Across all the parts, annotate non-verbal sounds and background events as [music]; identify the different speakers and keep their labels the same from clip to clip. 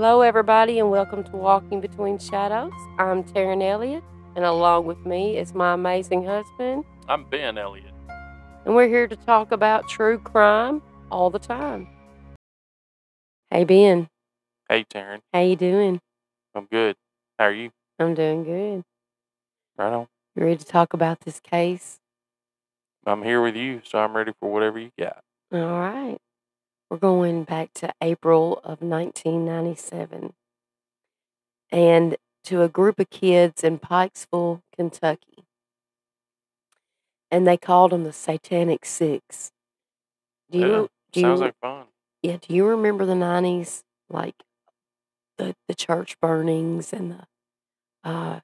Speaker 1: Hello, everybody, and welcome to Walking Between Shadows. I'm Taryn Elliott, and along with me is my amazing husband,
Speaker 2: I'm Ben Elliott.
Speaker 1: and we're here to talk about true crime all the time. Hey, Ben,
Speaker 2: Hey, Taryn.
Speaker 1: how you doing?
Speaker 2: I'm good. How are you?
Speaker 1: I'm doing good.
Speaker 2: Right on.
Speaker 1: You ready to talk about this case?
Speaker 2: I'm here with you, so I'm ready for whatever you got.
Speaker 1: All right. We're going back to April of 1997 and to a group of kids in Pikesville, Kentucky. And they called them the Satanic Six. Do you,
Speaker 2: Yeah,
Speaker 1: do
Speaker 2: Sounds
Speaker 1: you,
Speaker 2: like fun.
Speaker 1: yeah, do you remember the 90s? Like the, the church burnings and the, uh,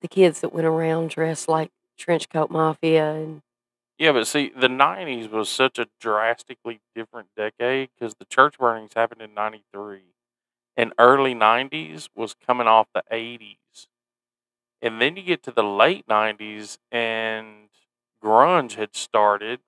Speaker 1: the kids that went around dressed like trench coat mafia and
Speaker 2: Yeah, but see, the 90s was such a drastically different decade because the church burnings happened in 93. And early 90s was coming off the 80s. And then you get to the late 90s and grunge had started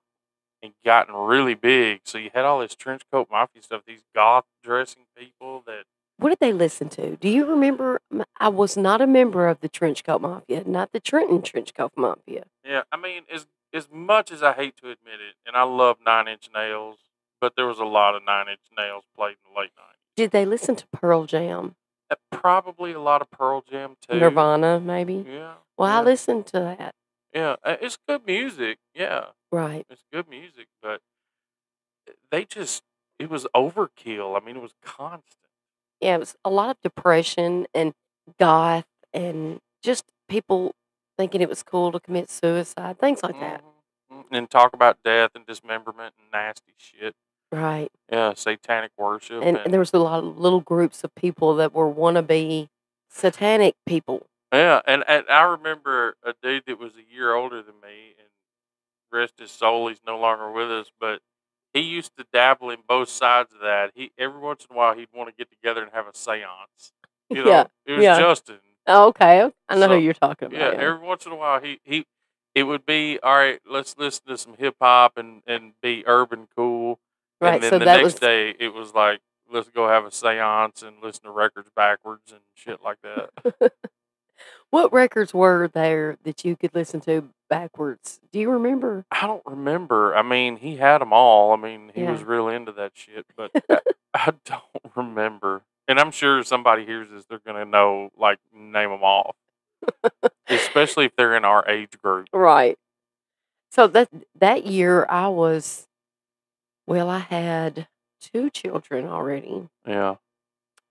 Speaker 2: and gotten really big. So you had all this trench coat mafia stuff, these goth dressing people that
Speaker 1: What did they listen to? Do you remember? I was not a member of the Trenchcoat Mafia, not the Trenton Trenchcoat Mafia.
Speaker 2: Yeah, I mean, as as much as I hate to admit it, and I love Nine Inch Nails, but there was a lot of Nine Inch Nails played in the late nineties.
Speaker 1: Did they listen to Pearl Jam,
Speaker 2: Probably a lot of Pearl Jam too.
Speaker 1: Nirvana, maybe?
Speaker 2: Yeah.
Speaker 1: Well, I listened to that.
Speaker 2: Yeah, uh, it's good music. Yeah,
Speaker 1: Right.
Speaker 2: it's good music, but eh, they just it was overkill. I mean, it was constant.
Speaker 1: Yeah, it was a lot of depression and goth and just people thinking it was cool to commit suicide, things like that.
Speaker 2: Mhm, mhm. And talk about death and dismemberment and nasty shit.
Speaker 1: Right.
Speaker 2: Yeah, satanic worship
Speaker 1: And, and there was a lot of little groups of people that were wannabe satanic people.
Speaker 2: Yeah, and, and I remember a dude that was a year older than me, and rest his soul, he's no longer with us. But he used to dabble in both sides of that. He every once in a while he'd want to get together and have a séance. You [laughs] know,
Speaker 1: Yeah,
Speaker 2: it was
Speaker 1: yeah.
Speaker 2: Justin.
Speaker 1: Oh, okay. I know
Speaker 2: So,
Speaker 1: who you're talking about.
Speaker 2: Yeah, every once in a while he he it would be all right. Let's listen to some hip hop and and be urban cool.
Speaker 1: right.
Speaker 2: And then
Speaker 1: So
Speaker 2: the next
Speaker 1: was
Speaker 2: day it was like let's go have a séance and listen to records backwards and shit like that. [laughs]
Speaker 1: what records were there that you could listen to backwards? Do you remember?
Speaker 2: I don't remember. I mean, he had them all. I mean, he
Speaker 1: Yeah.
Speaker 2: was real into that shit, but [laughs] I, I don't remember. And I'm sure somebody hears this, they're gonna know, like, name them off, especially if they're in our age group.
Speaker 1: Right. So that that year I was well, I had two children already.
Speaker 2: Yeah,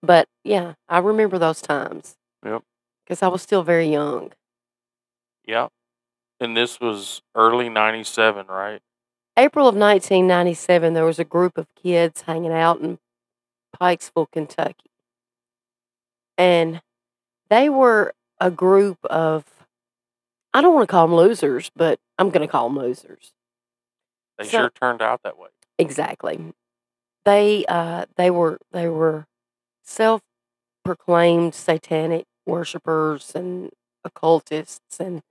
Speaker 1: But yeah, I remember those times.
Speaker 2: Yep.
Speaker 1: Because I was still very young.
Speaker 2: yeah. And this was early '97, right?
Speaker 1: April of 1997, there was a group of kids hanging out in Pikesville, Kentucky. And they were a group of, I don't want to call them losers, but I'm going to call them losers.
Speaker 2: They
Speaker 1: So-
Speaker 2: sure turned out that way.
Speaker 1: Exactly. They uh they were they were self proclaimed satanic worshippers and occultists and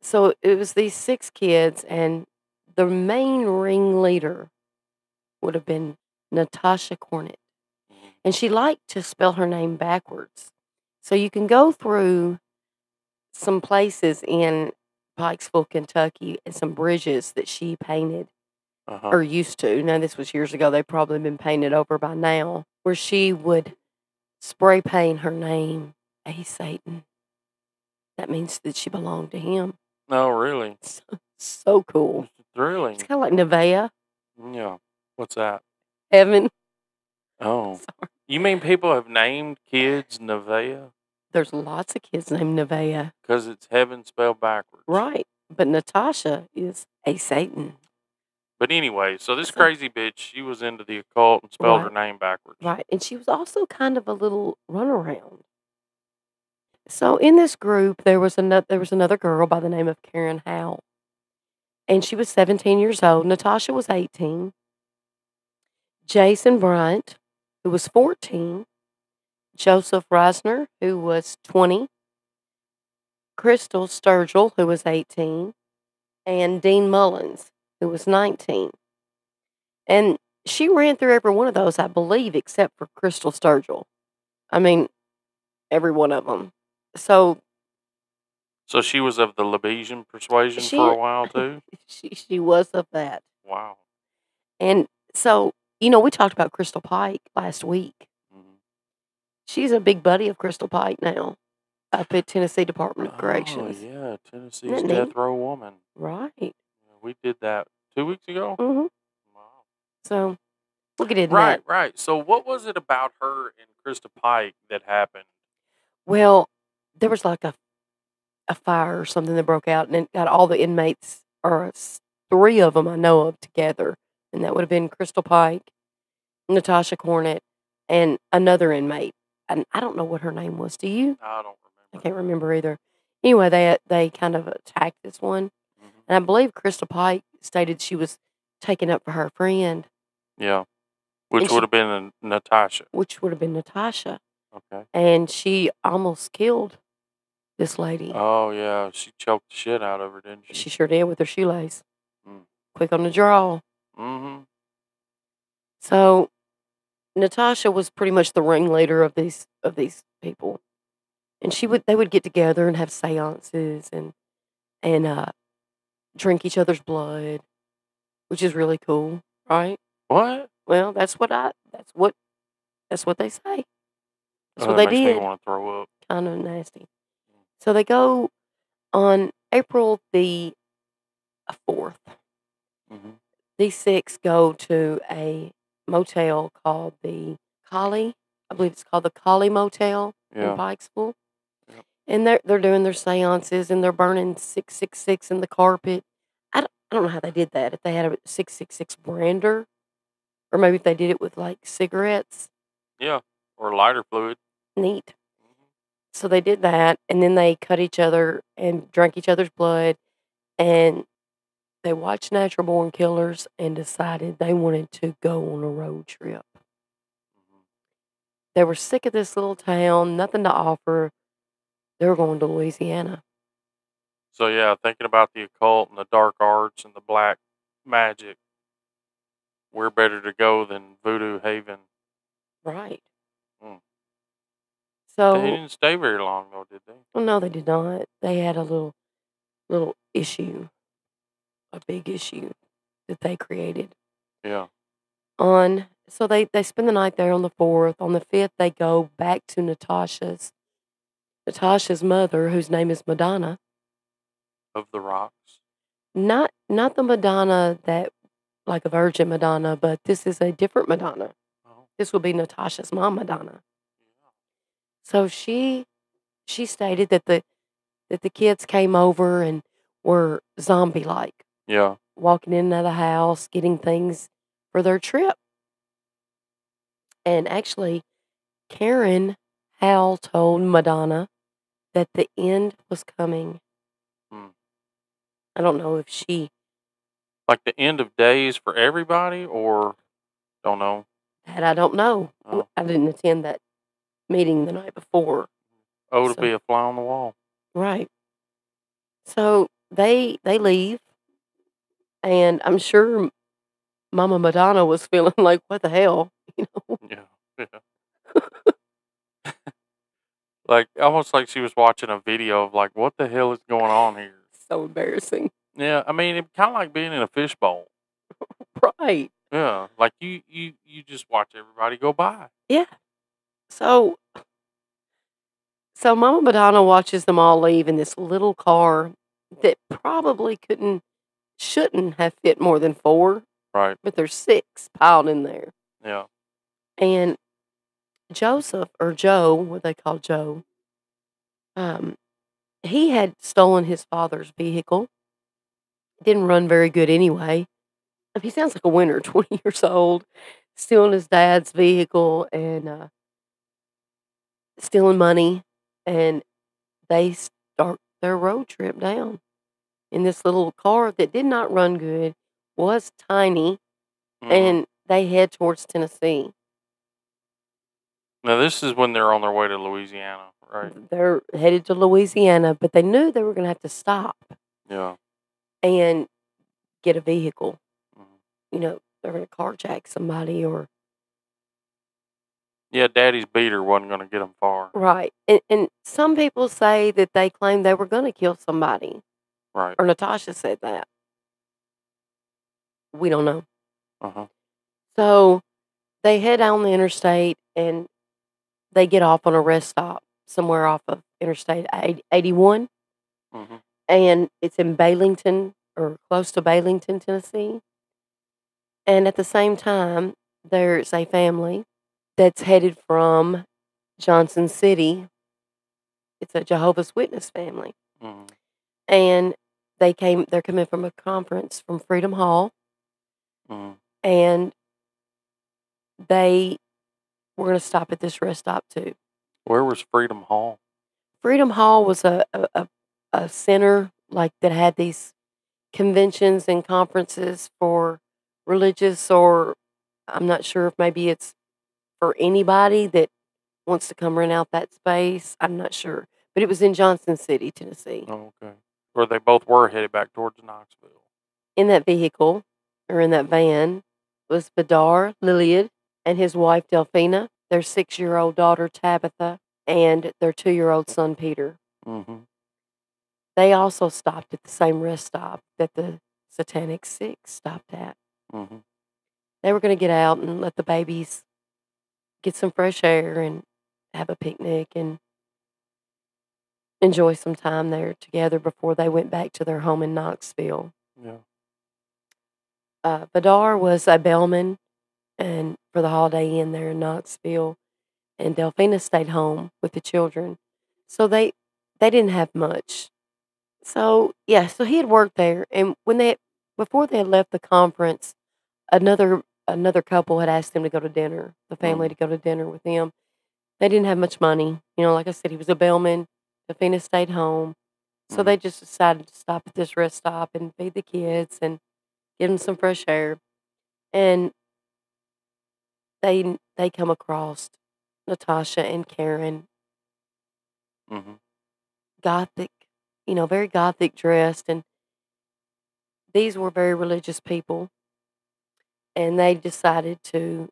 Speaker 1: so it was these six kids and the main ringleader would have been Natasha Cornett.
Speaker 2: Mhm.
Speaker 1: And she liked to spell her name backwards. So you can go through some places in Pikesville, Kentucky, and some bridges that she painted
Speaker 2: Uh-huh.
Speaker 1: or used to. Now, this was years ago. They've probably been painted over by now, where she would spray paint her name, A Satan. That means that she belonged to him.
Speaker 2: Oh, really,
Speaker 1: So, so cool.
Speaker 2: it's thrilling.
Speaker 1: It's kind of like Nevaeh,
Speaker 2: Yeah. What's that?
Speaker 1: heaven.
Speaker 2: Oh, [laughs] you mean people have named kids Nevaeh
Speaker 1: There's lots of kids named Nevaeh.
Speaker 2: because it's heaven spelled backwards?
Speaker 1: Right. But Natasha is A Satan.
Speaker 2: But anyway, so this crazy bitch, she was into the occult and spelled her name backwards.
Speaker 1: Right. And she was also kind of a little runaround. So in this group, there was another there was another girl by the name of Karen Howell. And she was 17 years old. Natasha was 18. Jason Bryant, who was 14. Joseph Risner, who was 20. Crystal Sturgill, who was 18. And Dean Mullins, who was 19. And she ran through every one of those, I believe, except for Crystal Sturgill. I mean, every one of them. So
Speaker 2: So she was of the Lebesian persuasion
Speaker 1: She-
Speaker 2: for a while too. [laughs]
Speaker 1: she she was of that.
Speaker 2: Wow.
Speaker 1: And so, you know, we talked about Crystal Pike last week.
Speaker 2: Mhm.
Speaker 1: She's a big buddy of Crystal Pike now up at Tennessee Department of Corrections.
Speaker 2: Oh yeah, Tennessee's death
Speaker 1: neat?
Speaker 2: row woman.
Speaker 1: Right.
Speaker 2: Yeah, We did that two weeks ago.
Speaker 1: hmm
Speaker 2: Wow.
Speaker 1: So we'll get into
Speaker 2: Right,
Speaker 1: that.
Speaker 2: right. So what was it about her and Christa Pike that happened?
Speaker 1: Well, there was like a a fire or something that broke out, and it got all the inmates, or three of them I know of, together, and that would have been Crystal Pike, Natasha Cornett, and another inmate. And I don't know what her name was. Do you?
Speaker 2: I don't remember.
Speaker 1: I can't remember either. Anyway, they they kind of attacked this one,
Speaker 2: Mhm.
Speaker 1: and I believe Crystal Pike stated she was taking up for her friend,
Speaker 2: Yeah. Which
Speaker 1: And she-
Speaker 2: would have been a Natasha.
Speaker 1: which would have been Natasha,
Speaker 2: Okay.
Speaker 1: and she almost killed this lady.
Speaker 2: Oh yeah, she choked the shit out of her, didn't she?
Speaker 1: She sure did with her shoelace.
Speaker 2: Mm.
Speaker 1: Quick on the draw.
Speaker 2: Mm-hmm.
Speaker 1: So Natasha was pretty much the ringleader of these of these people. And she would they would get together and have seances and and uh drink each other's blood, which is really cool, right?
Speaker 2: What?
Speaker 1: Well, that's what I that's what that's what they say. That's
Speaker 2: Oh,
Speaker 1: what
Speaker 2: that
Speaker 1: they did.
Speaker 2: Me want to throw up.
Speaker 1: Kind of nasty. So they go on April the fourth.
Speaker 2: Mm-hmm.
Speaker 1: These six go to a motel called the Collie. I believe it's called the Collie Motel
Speaker 2: Yeah.
Speaker 1: in Pikesville.
Speaker 2: Yep.
Speaker 1: And they're they're doing their seances and they're burning six six six in the carpet. I don't, I don't know how they did that. If they had a six six six brander, or maybe if they did it with like cigarettes.
Speaker 2: Yeah. Or lighter fluid.
Speaker 1: Neat.
Speaker 2: Mhm.
Speaker 1: So they did that, and then they cut each other and drank each other's blood, and they watched Natural Born Killers and decided they wanted to go on a road trip.
Speaker 2: Mhm.
Speaker 1: They were sick of this little town, nothing to offer. They were going to Louisiana.
Speaker 2: So yeah, thinking about the occult and the dark arts and the black magic, we're better to go than Voodoo Haven.
Speaker 1: Right.
Speaker 2: Mm.
Speaker 1: So,
Speaker 2: They didn't stay very long though, did they?
Speaker 1: well, no, they did not. They had a little, little issue, a big issue that they created.
Speaker 2: Yeah.
Speaker 1: on so they they spend the night there on the fourth on the fifth they go back to natasha's natasha's mother whose name is madonna
Speaker 2: Of the rocks.
Speaker 1: not not the madonna that like a virgin madonna but this is a different madonna
Speaker 2: Oh.
Speaker 1: this will be natasha's mom madonna
Speaker 2: Yeah.
Speaker 1: so she she stated that the that the kids came over and were zombie like
Speaker 2: Yeah.
Speaker 1: walking in and out of the house, getting things for their trip. And actually, Karen Howell told Madonna that the end was coming.
Speaker 2: Hmm.
Speaker 1: I don't know if she
Speaker 2: Like the end of days for everybody or don't know.
Speaker 1: that I don't know.
Speaker 2: Oh.
Speaker 1: I didn't attend that meeting the night before.
Speaker 2: Oh, to
Speaker 1: So-
Speaker 2: be a fly on the wall.
Speaker 1: Right. So they they leave, and I'm sure Mama Madonna was feeling [laughs] like, "What the hell?" [laughs] You know.
Speaker 2: Yeah. Yeah. [laughs] like almost like she was watching a video of like what the hell is going on here.
Speaker 1: So embarrassing.
Speaker 2: Yeah, I mean, it kind of like being in a fishbowl.
Speaker 1: Right.
Speaker 2: Yeah, like you you you just watch everybody go by.
Speaker 1: Yeah. So, so Mama Madonna watches them all leave in this little car that probably couldn't, shouldn't have fit more than four,
Speaker 2: Right.
Speaker 1: but there's six piled in there.
Speaker 2: Yeah.
Speaker 1: And Joseph or Joe, what they call Joe, um, he had stolen his father's vehicle. Didn't run very good anyway. He sounds like a winner, [laughs] 20 years old, stealing his dad's vehicle and uh, stealing money. And they start their road trip down in this little car that did not run good, was tiny,
Speaker 2: Mhm.
Speaker 1: and they head towards Tennessee.
Speaker 2: now this is when they're on their way to Louisiana, right?
Speaker 1: They're headed to Louisiana, but they knew they were going to have to stop
Speaker 2: Yeah.
Speaker 1: and get a vehicle,
Speaker 2: Mhm.
Speaker 1: you know, they're going to carjack somebody or
Speaker 2: Yeah, Daddy's beater wasn't going to get them far.
Speaker 1: right. And, and some people say that they claim they were going to kill somebody,
Speaker 2: Right.
Speaker 1: or Natasha said that. We don't know.
Speaker 2: Uh huh.
Speaker 1: So they head down the interstate and they get off on a rest stop somewhere off of Interstate 80 81.
Speaker 2: hmm
Speaker 1: and it's in Baileyton or close to Baileyton, Tennessee. And at the same time, there's a family that's headed from Johnson City. It's a Jehovah's Witness family,
Speaker 2: hmm
Speaker 1: and they came. They're coming from a conference from Freedom Hall,
Speaker 2: hmm
Speaker 1: and they were going to stop at this rest stop too.
Speaker 2: Where was Freedom Hall?
Speaker 1: Freedom Hall was a, a, a, a center like that had these conventions and conferences for religious or I'm not sure if maybe it's for anybody that wants to come rent out that space. I'm not sure. But it was in Johnson City, Tennessee.
Speaker 2: Oh, okay. Where they both were headed back towards Knoxville.
Speaker 1: In that vehicle or in that van was Vidar Lillelid and his wife Delfina, their six year old daughter Tabitha, and their two year old son Peter.
Speaker 2: hmm
Speaker 1: They also stopped at the same rest stop that the Satanic Six stopped at.
Speaker 2: hmm
Speaker 1: They were going to get out and let the babies get some fresh air and have a picnic and enjoy some time there together before they went back to their home in Knoxville.
Speaker 2: Yeah.
Speaker 1: Uh, Vidar was a bellman and for the Holiday Inn there in Knoxville, and Delfina stayed home with the children. So they they didn't have much. So yeah, so he had worked there, and when they before they had left the conference, another another couple had asked him to go to dinner, the family to go to dinner with them. They didn't have much money, you know. Like I said, he was a bellman. Delfina stayed home, so
Speaker 2: Mhm.
Speaker 1: they just decided to stop at this rest stop and feed the kids and give them some fresh air. And they they come across Natasha and Karen,
Speaker 2: hmm
Speaker 1: gothic, you know, very gothic dressed, and these were very religious people. And they decided to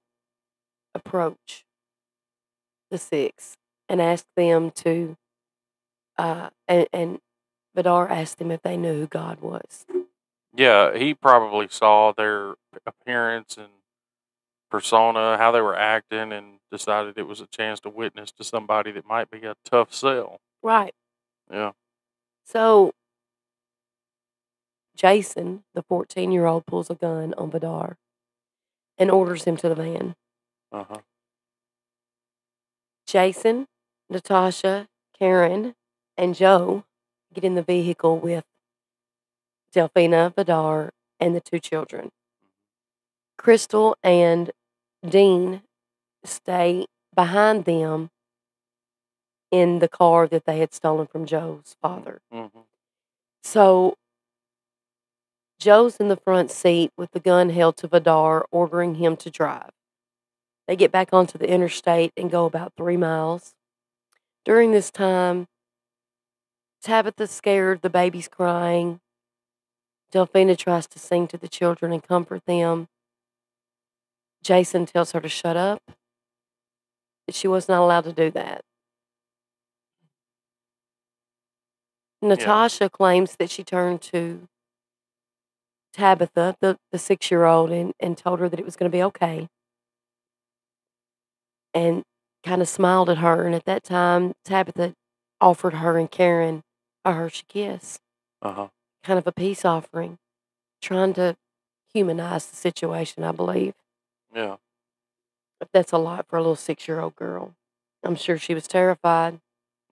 Speaker 1: approach the six and ask them to, uh, and, and Vidar asked them if they knew who God was.
Speaker 2: Yeah, he probably saw their appearance and persona, how they were acting, and decided it was a chance to witness to somebody that might be a tough sell.
Speaker 1: Right.
Speaker 2: Yeah.
Speaker 1: So Jason, the 14 year old, pulls a gun on Vidar and orders him to the van.
Speaker 2: Uh huh.
Speaker 1: Jason, Natasha, Karen, and Joe get in the vehicle with Delfina, Vidar, and the two children. Crystal and Dean stay behind them in the car that they had stolen from Joe's father.
Speaker 2: hmm
Speaker 1: So Joe's in the front seat with the gun held to Vidar, ordering him to drive. They get back onto the interstate and go about three miles. During this time, Tabitha's scared, the baby's crying. Delfina tries to sing to the children and comfort them. Jason tells her to shut up, that she was not allowed to do that. Natasha claims that she turned to Tabitha, the, the six year old, and, and told her that it was going to be okay. And kind of smiled at her. And at that time, Tabitha offered her and Karen a Hershey kiss,
Speaker 2: Uh huh.
Speaker 1: kind of a peace offering, trying to humanize the situation, I believe.
Speaker 2: Yeah.
Speaker 1: But that's a lot for a little six year old girl. I'm sure she was terrified,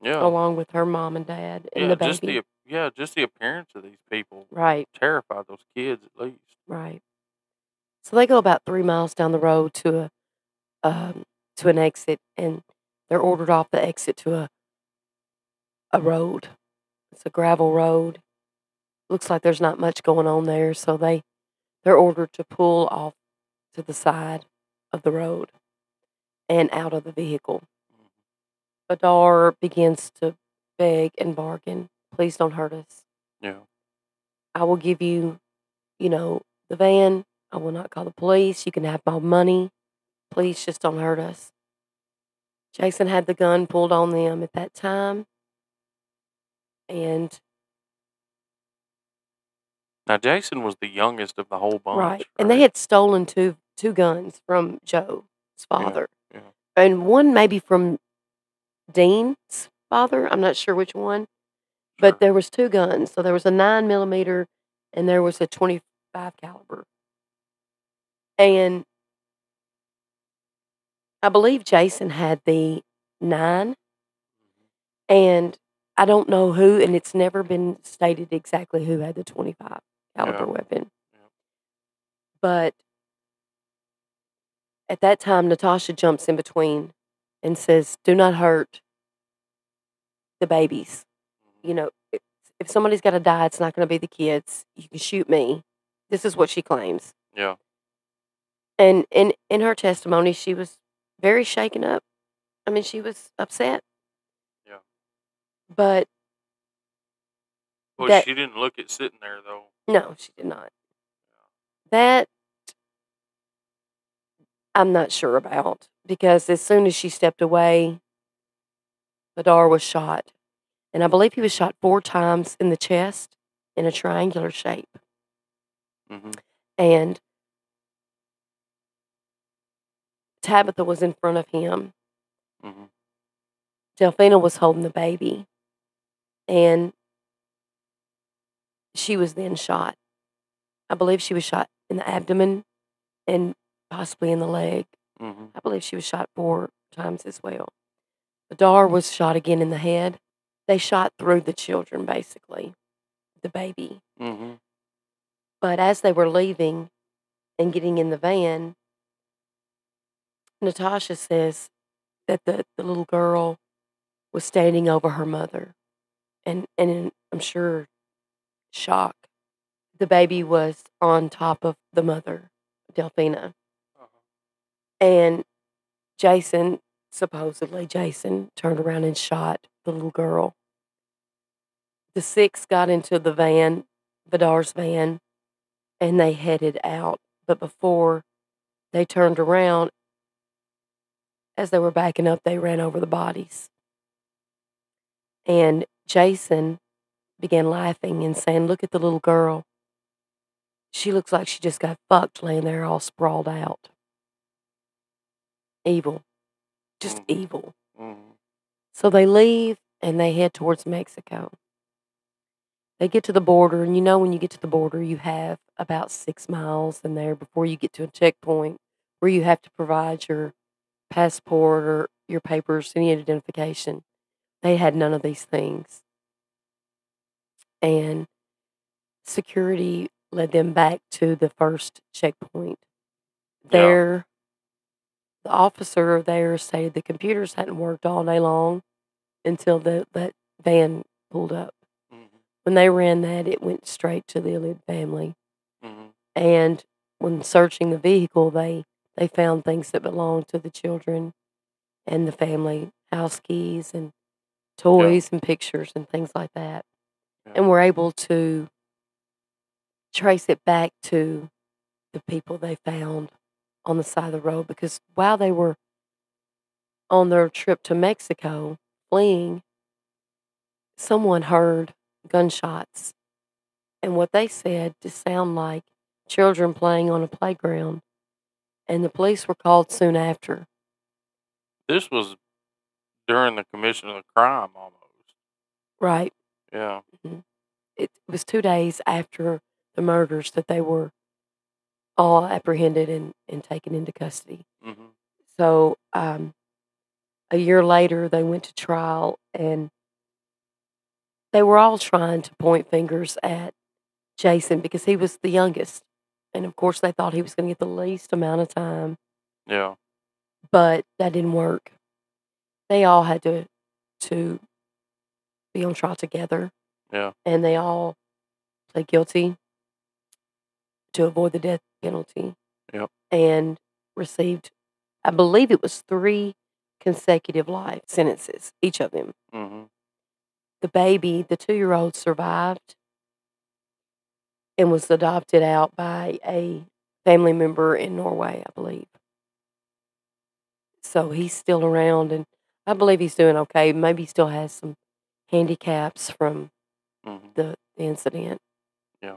Speaker 2: Yeah.
Speaker 1: along with her mom and dad and
Speaker 2: yeah.
Speaker 1: the baby.
Speaker 2: Just the yeah, just the appearance of these people
Speaker 1: right.
Speaker 2: terrified those kids at least.
Speaker 1: Right. So they go about three miles down the road to a um, to an exit, and they're ordered off the exit to a a road. It's a gravel road. Looks like there's not much going on there, so they they're ordered to pull off to the side of the road and out of the vehicle. Mm-hmm. Vidar begins to beg and bargain, "Please don't hurt us.
Speaker 2: Yeah.
Speaker 1: I will give you, you know, the van I will not call the police. You can have my money. Please just don't hurt us. Jason had the gun pulled on them at that time. And
Speaker 2: Now Jason was the youngest of the whole bunch.
Speaker 1: right. And they had stolen two two guns from Joe's father.
Speaker 2: yeah.
Speaker 1: And one maybe from Dean's father. I'm not sure which one. But
Speaker 2: Sure.
Speaker 1: there was two guns. So there was a nine millimeter and there was a twenty five caliber. And I believe Jason had the nine
Speaker 2: Mm-hmm.
Speaker 1: and I don't know who and it's never been stated exactly who had the twenty five caliber
Speaker 2: Yeah.
Speaker 1: weapon.
Speaker 2: Yeah.
Speaker 1: But at that time Natasha jumps in between and says, Do not hurt the babies you mm-hmm. know, if, if somebody's got to die, it's not going to be the kids. You can shoot me. This is what she claims.
Speaker 2: Yeah.
Speaker 1: And in in her testimony, she was very shaken up. I mean, she was upset. But
Speaker 2: Well,
Speaker 1: that-
Speaker 2: she didn't look at sitting there though.
Speaker 1: no, she did not. That I'm not sure about because as soon as she stepped away, Vidar was shot. And I believe he was shot four times in the chest in a triangular shape.
Speaker 2: hmm
Speaker 1: and Tabitha was in front of him.
Speaker 2: hmm
Speaker 1: Delfina was holding the baby, and she was then shot. I believe she was shot in the abdomen and possibly in the leg.
Speaker 2: hmm
Speaker 1: I believe she was shot four times as well. Vidar was shot again in the head. They shot through the children, basically, the baby.
Speaker 2: hmm
Speaker 1: But as they were leaving and getting in the van, Natasha says that the, the little girl was standing over her mother. And, and in, I'm sure, shock. The baby was on top of the mother, Delfina.
Speaker 2: Uh-huh.
Speaker 1: And Jason, supposedly Jason, turned around and shot the little girl. The six got into the van, Vidar's van, and they headed out. But before they turned around, as they were backing up, they ran over the bodies. And Jason began laughing and saying, Look at the little girl. She looks like she just got fucked laying there all sprawled out. Evil. Just
Speaker 2: Mhm.
Speaker 1: evil.
Speaker 2: hmm
Speaker 1: So they leave and they head towards Mexico. They get to the border, and you know, when you get to the border, you have about six miles in there before you get to a checkpoint where you have to provide your passport or your papers, any identification. They had none of these things. And security led them back to the first checkpoint.
Speaker 2: Yeah.
Speaker 1: There, the officer there stated the computers hadn't worked all day long until the, that van pulled up.
Speaker 2: hmm
Speaker 1: When they ran that, it went straight to the Elid family.
Speaker 2: hmm
Speaker 1: And when searching the vehicle, they they found things that belonged to the children and the family, house keys and toys and pictures and things like that.
Speaker 2: Yeah.
Speaker 1: And were able to trace it back to the people they found on the side of the road because while they were on their trip to Mexico fleeing, someone heard gunshots. And what they said to sound like children playing on a playground. And the police were called soon after.
Speaker 2: This was during the commission of the crime, almost.
Speaker 1: Right.
Speaker 2: Yeah.
Speaker 1: It was two days after the murders that they were all apprehended and, and taken into custody.
Speaker 2: hmm
Speaker 1: So um, a year later, they went to trial and they were all trying to point fingers at Jason because he was the youngest. And of course, they thought he was going to get the least amount of time,
Speaker 2: Yeah.
Speaker 1: but that didn't work. They all had to to be on trial together,
Speaker 2: Yeah.
Speaker 1: and they all pled guilty to avoid the death penalty.
Speaker 2: Yep.
Speaker 1: And received, I believe it was three consecutive life sentences, each of them.
Speaker 2: hmm
Speaker 1: The baby, the two year old, survived and was adopted out by a family member in Norway, I believe. So he's still around, and I believe he's doing okay. Maybe he still has some handicaps from
Speaker 2: hmm
Speaker 1: the, the incident.
Speaker 2: Yeah.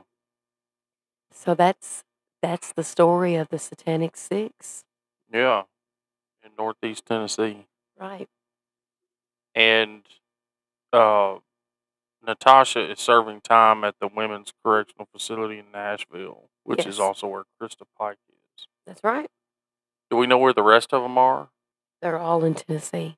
Speaker 1: So that's that's the story of the Satanic Six.
Speaker 2: Yeah. In Northeast Tennessee.
Speaker 1: Right.
Speaker 2: And uh, Natasha is serving time at the Women's Correctional Facility in Nashville, which is also where Christa Pike is.
Speaker 1: That's right.
Speaker 2: Do we know where the rest of them are?
Speaker 1: They're all in Tennessee.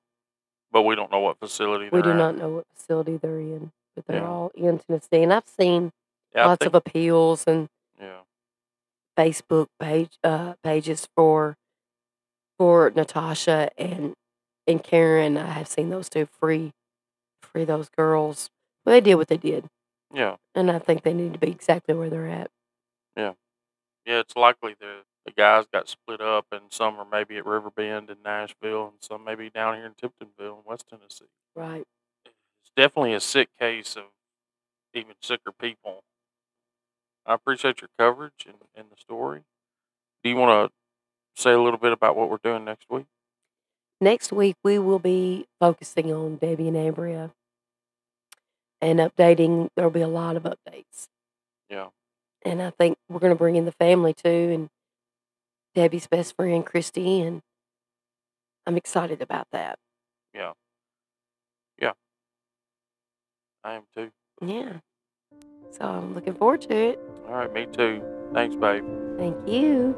Speaker 2: But we don't know what facility
Speaker 1: We
Speaker 2: they're
Speaker 1: do
Speaker 2: at.
Speaker 1: not know what facility they're in, but they're
Speaker 2: Yeah.
Speaker 1: all in Tennessee. And I've seen
Speaker 2: Yeah,
Speaker 1: lots
Speaker 2: think,
Speaker 1: of appeals and
Speaker 2: yeah.
Speaker 1: Facebook page uh, pages for for Natasha and and Karen. I have seen those two free free those girls. Well, they did what they did,
Speaker 2: Yeah.
Speaker 1: and I think they need to be exactly where they're at.
Speaker 2: Yeah. Yeah, it's likely the, the guys got split up, and some are maybe at Riverbend in Nashville, and some maybe down here in Tiptonville in West Tennessee.
Speaker 1: Right.
Speaker 2: It's definitely a sick case of even sicker people. I appreciate your coverage and, and the story. Do you want to say a little bit about what we're doing next week?
Speaker 1: Next week we will be focusing on Debbie and Ambria and updating. There'll be a lot of updates.
Speaker 2: Yeah.
Speaker 1: and I think we're going to bring in the family too, and Debbie's best friend Christy, and I'm excited about that. Yeah. Yeah.
Speaker 2: I am too.
Speaker 1: Yeah, so I'm looking forward to it.
Speaker 2: All right, me too. Thanks, babe.
Speaker 1: Thank you.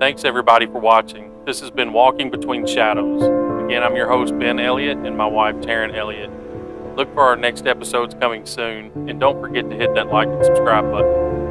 Speaker 2: Thanks, everybody, for watching. This has been Walking Between Shadows. Again, I'm your host, Ben Elliott, and my wife, Taryn Elliott. Look for our next episodes coming soon, and don't forget to hit that like and subscribe button.